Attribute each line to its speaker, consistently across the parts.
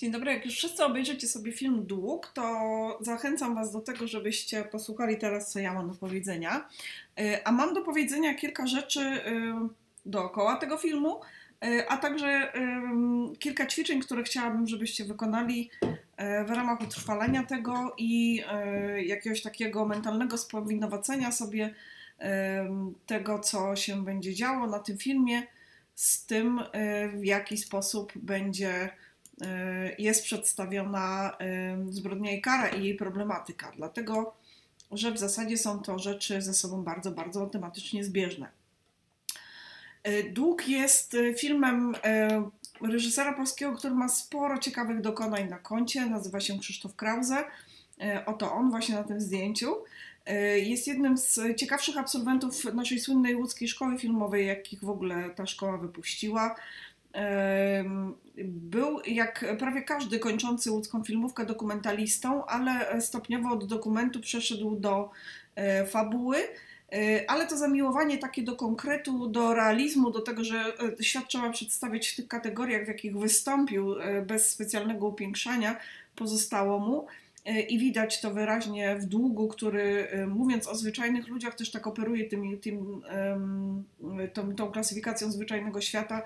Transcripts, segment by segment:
Speaker 1: Dzień dobry, jak już wszyscy obejrzycie sobie film Dług, to zachęcam Was do tego, żebyście posłuchali teraz, co ja mam do powiedzenia. Y, a mam do powiedzenia kilka rzeczy y, dookoła tego filmu, y, a także kilka ćwiczeń, które chciałabym, żebyście wykonali w ramach utrwalenia tego i jakiegoś takiego mentalnego spowinowacenia sobie tego, co się będzie działo na tym filmie, z tym, w jaki sposób będzie jest przedstawiona y, zbrodnia i kara i jej problematyka, dlatego że w zasadzie są to rzeczy ze sobą bardzo, bardzo tematycznie zbieżne. Y, Dług jest filmem reżysera polskiego, który ma sporo ciekawych dokonań na koncie. Nazywa się Krzysztof Krause. Oto on właśnie na tym zdjęciu. Jest jednym z ciekawszych absolwentów naszej słynnej łódzkiej szkoły filmowej, jakich w ogóle ta szkoła wypuściła. Był jak prawie każdy kończący łódzką filmówkę dokumentalistą, ale stopniowo od dokumentu przeszedł do e, fabuły. E, ale to zamiłowanie takie do konkretu, do realizmu, do tego, że e, świat trzeba przedstawiać w tych kategoriach, w jakich wystąpił, bez specjalnego upiększania, pozostało mu. I widać to wyraźnie w długu, który mówiąc o zwyczajnych ludziach, też tak operuje tym, tym, tą, tą klasyfikacją zwyczajnego świata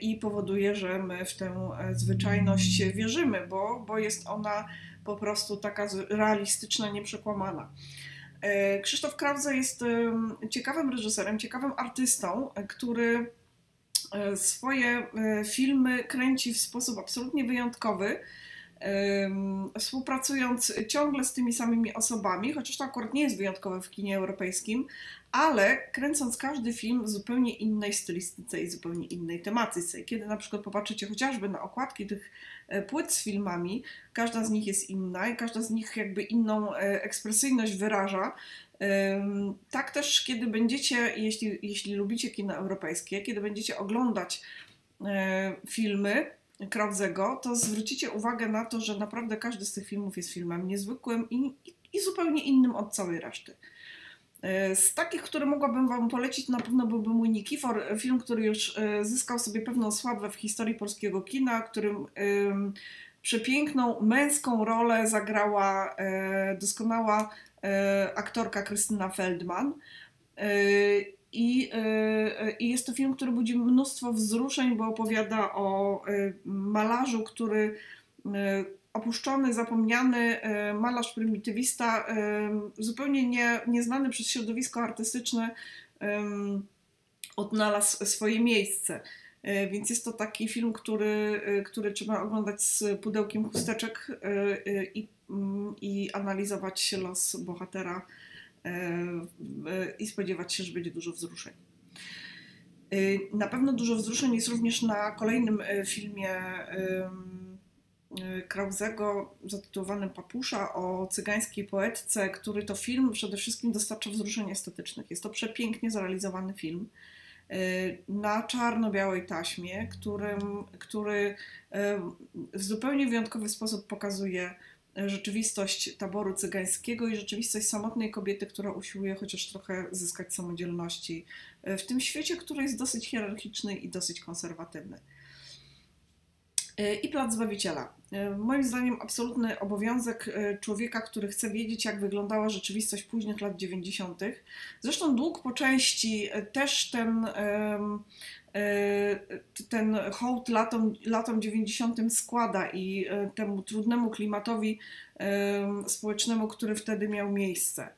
Speaker 1: i powoduje, że my w tę e, zwyczajność wierzymy, bo, bo jest ona po prostu taka realistyczna, nieprzekłamana. E, Krzysztof Krause jest ciekawym reżyserem, ciekawym artystą, który swoje filmy kręci w sposób absolutnie wyjątkowy współpracując ciągle z tymi samymi osobami, chociaż to akurat nie jest wyjątkowe w kinie europejskim, ale kręcąc każdy film w zupełnie innej stylistyce i zupełnie innej tematyce. Kiedy na przykład popatrzycie chociażby na okładki tych e, płyt z filmami, każda z nich jest inna i każda z nich jakby inną e, ekspresyjność wyraża. Tak też, kiedy będziecie, jeśli, jeśli lubicie kino europejskie, kiedy będziecie oglądać e, filmy, Krauzego, to zwrócicie uwagę na to, że naprawdę każdy z tych filmów jest filmem niezwykłym i, i, i zupełnie innym od całej reszty. E, z takich, które mogłabym Wam polecić, na pewno byłby mój Nikifor, film, który już e, zyskał sobie pewną sławę w historii polskiego kina, którym przepiękną męską rolę zagrała e, doskonała aktorka Krystyna Feldman. I, jest to film, który budzi mnóstwo wzruszeń, bo opowiada o malarzu, który opuszczony, zapomniany e, malarz prymitywista, zupełnie nie, nieznany przez środowisko artystyczne, odnalazł swoje miejsce. Więc jest to taki film, który, który trzeba oglądać z pudełkiem chusteczek i, mm, i analizować los bohatera i spodziewać się, że będzie dużo wzruszeń. Na pewno dużo wzruszeń jest również na kolejnym filmie Y, Krauzego zatytułowanym Papusza o cygańskiej poetce, który to film przede wszystkim dostarcza wzruszeń estetycznych. Jest to przepięknie zrealizowany film y, na czarno-białej taśmie, którym, który y, w zupełnie wyjątkowy sposób pokazuje rzeczywistość taboru cygańskiego i rzeczywistość samotnej kobiety, która usiłuje chociaż trochę zyskać samodzielności w tym świecie, który jest dosyć hierarchiczny i dosyć konserwatywny. I Plac Zbawiciela. E, moim zdaniem absolutny obowiązek e, człowieka, który chce wiedzieć, jak wyglądała rzeczywistość późnych lat 90. Zresztą dług po części e, też ten, ten hołd latom, latom 90. składa i temu trudnemu klimatowi społecznemu, który wtedy miał miejsce.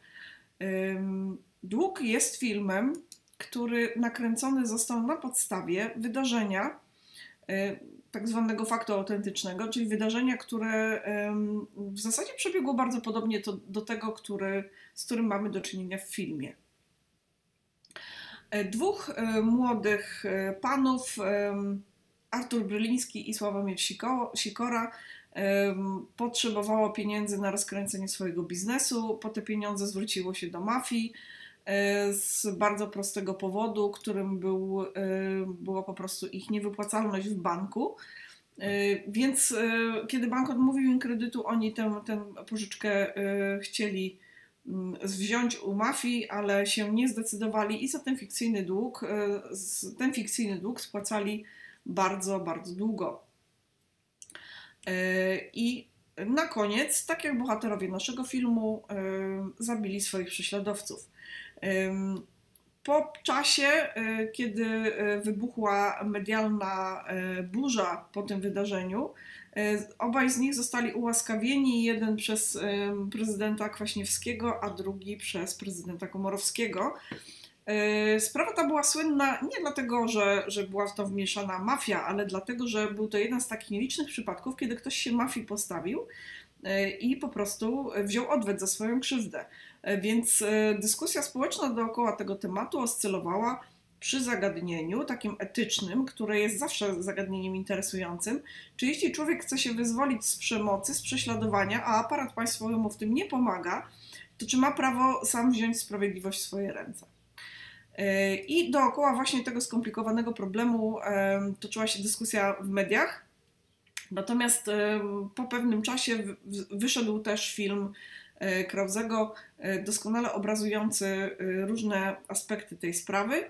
Speaker 1: Dług jest filmem, który nakręcony został na podstawie wydarzenia, tak zwanego faktu autentycznego, czyli wydarzenia, które w zasadzie przebiegło bardzo podobnie do tego, który, z którym mamy do czynienia w filmie. E, dwóch e, młodych e, panów, Artur Bryliński i Sławomir Sikora, potrzebowało pieniędzy na rozkręcenie swojego biznesu. Po te pieniądze zwróciło się do mafii z bardzo prostego powodu, którym był, była po prostu ich niewypłacalność w banku. Więc kiedy bank odmówił im kredytu, oni tę, tę pożyczkę chcieli wziąć u mafii, ale się nie zdecydowali i za ten fikcyjny dług, ten fikcyjny dług spłacali bardzo, bardzo długo. I na koniec, tak jak bohaterowie naszego filmu, zabili swoich prześladowców. Po czasie, kiedy wybuchła medialna burza po tym wydarzeniu, obaj z nich zostali ułaskawieni, jeden przez prezydenta Kwaśniewskiego, a drugi przez prezydenta Komorowskiego. E, sprawa ta była słynna nie dlatego, że, że była w to wmieszana mafia, ale dlatego, że był to jeden z takich nielicznych przypadków, kiedy ktoś się mafii postawił e, i po prostu wziął odwet za swoją krzywdę. E, więc dyskusja społeczna dookoła tego tematu oscylowała przy zagadnieniu takim etycznym, które jest zawsze zagadnieniem interesującym, czy jeśli człowiek chce się wyzwolić z przemocy, z prześladowania, a aparat państwowy mu w tym nie pomaga, to czy ma prawo sam wziąć sprawiedliwość w swoje ręce? E, I dookoła właśnie tego skomplikowanego problemu toczyła się dyskusja w mediach. Natomiast po pewnym czasie wyszedł też film e, Krauzego, e, doskonale obrazujący różne aspekty tej sprawy.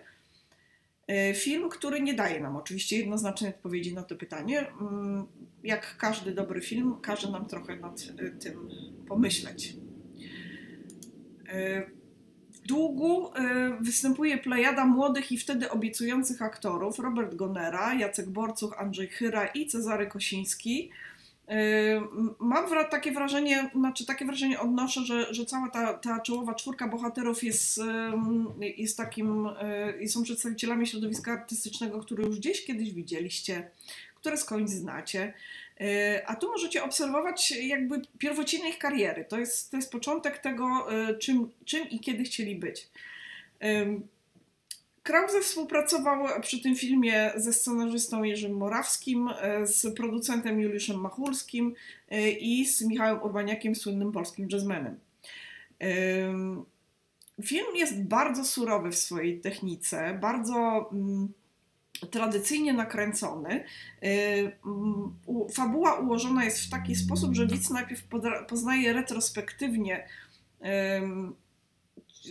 Speaker 1: Film, który nie daje nam oczywiście jednoznacznej odpowiedzi na to pytanie. Mm, jak każdy dobry film, każe nam trochę nad tym pomyśleć długu y, występuje plejada młodych i wtedy obiecujących aktorów Robert Gonera, Jacek Borcuch, Andrzej Chyra i Cezary Kosiński. Y, mam takie wrażenie, znaczy takie wrażenie odnoszę, że, że cała ta, ta czołowa czwórka bohaterów jest, jest takim, y, są przedstawicielami środowiska artystycznego, które już gdzieś kiedyś widzieliście, które skądś znacie. E, a tu możecie obserwować jakby pierwociny ich kariery. To jest, to jest początek tego, czym, czym i kiedy chcieli być. Krause współpracował przy tym filmie ze scenarzystą Jerzym Morawskim, e, z producentem Juliuszem Machulskim i z Michałem Urbaniakiem, słynnym polskim jazzmenem. Film jest bardzo surowy w swojej technice, bardzo mm, tradycyjnie nakręcony. Y, fabuła ułożona jest w taki sposób, że widz najpierw poznaje retrospektywnie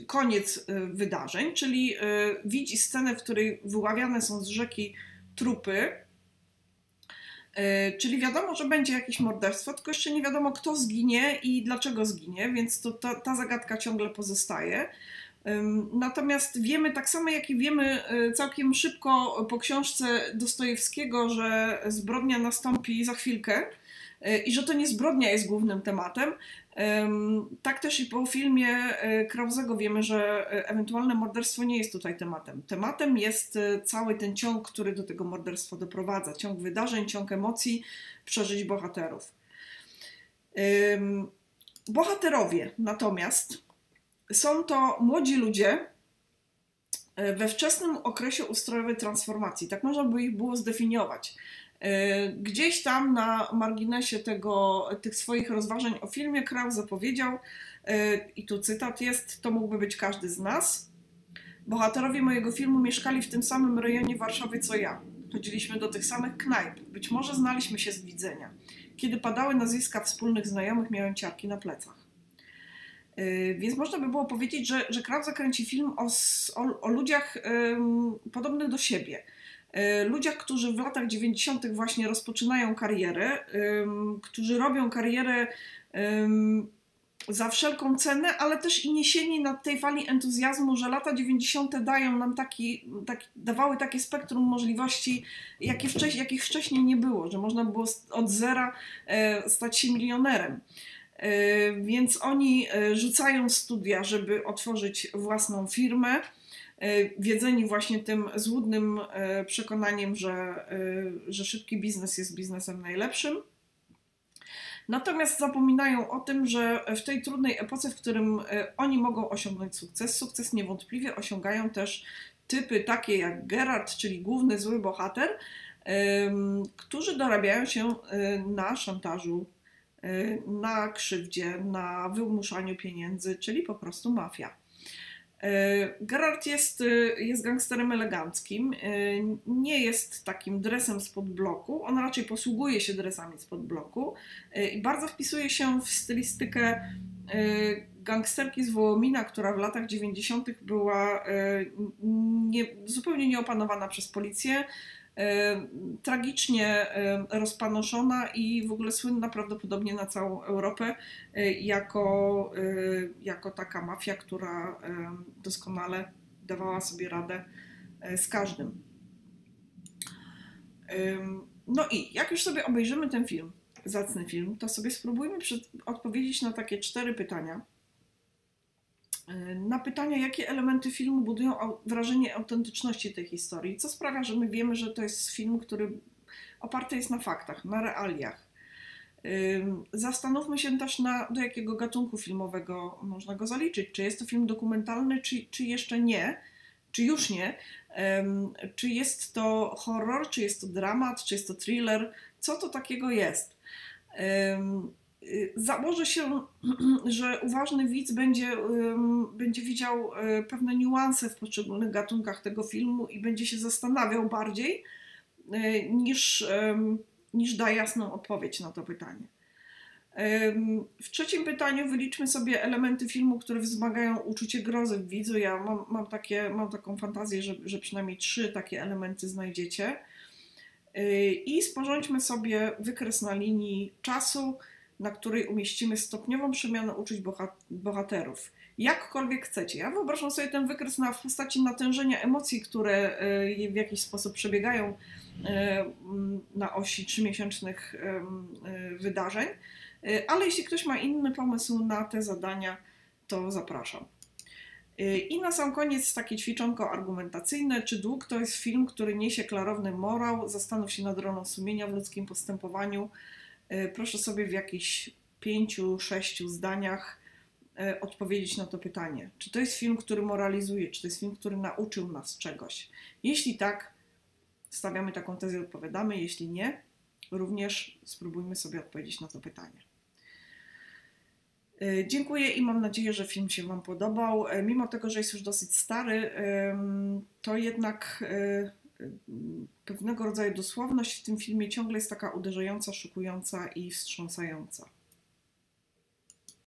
Speaker 1: koniec y, wydarzeń, czyli y, widzi scenę, w której wyławiane są z rzeki trupy, Czyli wiadomo, że będzie jakieś morderstwo, tylko jeszcze nie wiadomo, kto zginie i dlaczego zginie, więc to, ta, ta zagadka ciągle pozostaje. Natomiast wiemy tak samo, jak i wiemy całkiem szybko po książce Dostojewskiego, że zbrodnia nastąpi za chwilkę i że to nie zbrodnia jest głównym tematem. Tak też i po filmie e, Krauzego wiemy, że ewentualne morderstwo nie jest tutaj tematem. Tematem jest cały ten ciąg, który do tego morderstwa doprowadza. Ciąg wydarzeń, ciąg emocji, przeżyć bohaterów. Bohaterowie natomiast są to młodzi ludzie e, we wczesnym okresie ustrojowej transformacji. Tak można by ich było zdefiniować. E, gdzieś tam na marginesie tego, tych swoich rozważań o filmie Krause powiedział, e, i tu cytat jest, to mógłby być każdy z nas. Bohaterowie mojego filmu mieszkali w tym samym rejonie Warszawy co ja. Chodziliśmy do tych samych knajp. Być może znaliśmy się z widzenia. Kiedy padały nazwiska wspólnych znajomych, miałem ciarki na plecach. Y, więc można by było powiedzieć, że, że Krause kręci film o, o, o ludziach um, podobnych do siebie. Y, ludziach, którzy w latach 90. właśnie rozpoczynają karierę, którzy robią karierę za wszelką cenę, ale też i niesieni na tej fali entuzjazmu, że lata 90. dają nam taki, taki, dawały takie spektrum możliwości, jakie wcześniej, jakich wcześniej nie było, że można było od zera e, stać się milionerem. E, więc oni e, rzucają studia, żeby otworzyć własną firmę, e, wiedzeni właśnie tym złudnym przekonaniem, że, że szybki biznes jest biznesem najlepszym. Natomiast zapominają o tym, że w tej trudnej epoce, w którym oni mogą osiągnąć sukces, sukces niewątpliwie osiągają też typy takie jak Gerard, czyli główny zły bohater, którzy dorabiają się na szantażu na krzywdzie, na wymuszaniu pieniędzy, czyli po prostu mafia. Y, Gerard jest, y, jest gangsterem eleganckim, nie jest takim dresem spod bloku, on raczej posługuje się dresami spod bloku i bardzo wpisuje się w stylistykę gangsterki z Wołomina, która w latach 90. była nie, zupełnie nieopanowana przez policję, tragicznie rozpanoszona i w ogóle słynna prawdopodobnie na całą Europę jako, jako taka mafia, która doskonale dawała sobie radę z każdym. No i jak już sobie obejrzymy ten film, zacny film, to sobie spróbujmy odpowiedzieć na takie cztery pytania. Na pytania, jakie elementy filmu budują wrażenie autentyczności tej historii, co sprawia, że my wiemy, że to jest film, który oparty jest na faktach, na realiach. Zastanówmy się też, na, do jakiego gatunku filmowego można go zaliczyć. Czy jest to film dokumentalny, czy, czy jeszcze nie, czy już nie. Czy jest to horror, czy jest to dramat, czy jest to thriller? Co to takiego jest? Y, założę się, że uważny widz będzie, będzie widział e, pewne niuanse w poszczególnych gatunkach tego filmu i będzie się zastanawiał bardziej e, niż, niż da jasną odpowiedź na to pytanie. W trzecim pytaniu wyliczmy sobie elementy filmu, które wzmagają uczucie grozy w widzu. Ja mam, mam, takie, mam taką fantazję, że, że przynajmniej trzy takie elementy znajdziecie. Y, I sporządźmy sobie wykres na linii czasu, na której umieścimy stopniową przemianę uczuć bohaterów. Jakkolwiek chcecie. Ja wyobrażam sobie ten wykres na, w postaci natężenia emocji, które y, w jakiś sposób przebiegają y, na osi trzymiesięcznych wydarzeń. Ale jeśli ktoś ma inny pomysł na te zadania, to zapraszam. I na sam koniec takie ćwiczonko argumentacyjne. Czy dług to jest film, który niesie klarowny morał? Zastanów się nad rolą sumienia w ludzkim postępowaniu. E, proszę sobie w jakichś pięciu, sześciu zdaniach e, odpowiedzieć na to pytanie. Czy to jest film, który moralizuje? Czy to jest film, który nauczył nas czegoś? Jeśli tak, stawiamy taką tezę i odpowiadamy. Jeśli nie, również spróbujmy sobie odpowiedzieć na to pytanie. E, dziękuję i mam nadzieję, że film się Wam podobał. Mimo tego, że jest już dosyć stary, to jednak pewnego rodzaju dosłowność w tym filmie ciągle jest taka uderzająca, szokująca i wstrząsająca.